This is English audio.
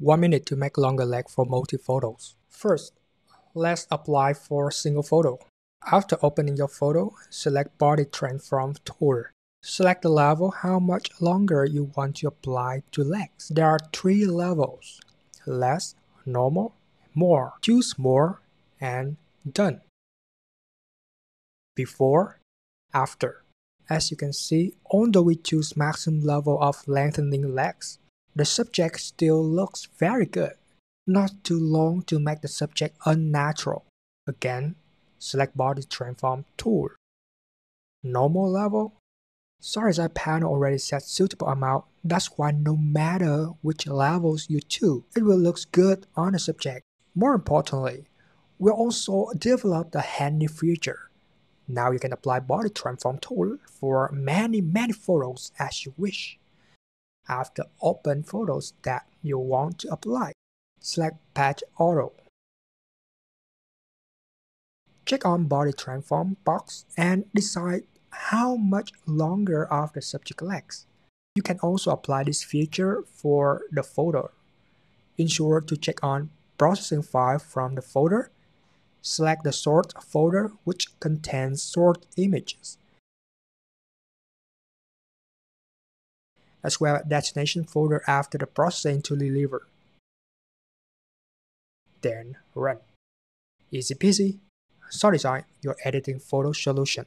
1 minute to make longer leg for multi-photos. First, let's apply for single photo. After opening your photo, select Body Transform tool. Select the level how much longer you want to apply to legs. There are three levels, less, normal, more. Choose more and done. Before, after. As you can see, although we choose maximum level of lengthening legs, the subject still looks very good. Not too long to make the subject unnatural. Again, select body transform tool. Normal level. Sadesign panel already set suitable amount. That's why no matter which levels you choose, it will look good on the subject. More importantly, we also developed a handy feature. Now you can apply body transform tool for many many photos as you wish. After open photos that you want to apply, select Batch Auto. Check on Body Transform box and decide how much longer of the subject legs. You can also apply this feature for the photo. Ensure to check on Processing file from the folder. Select the sort folder which contains sort images. As well as destination folder after the processing to deliver. Then run. Easy peasy. Sadesign, your editing photo solution.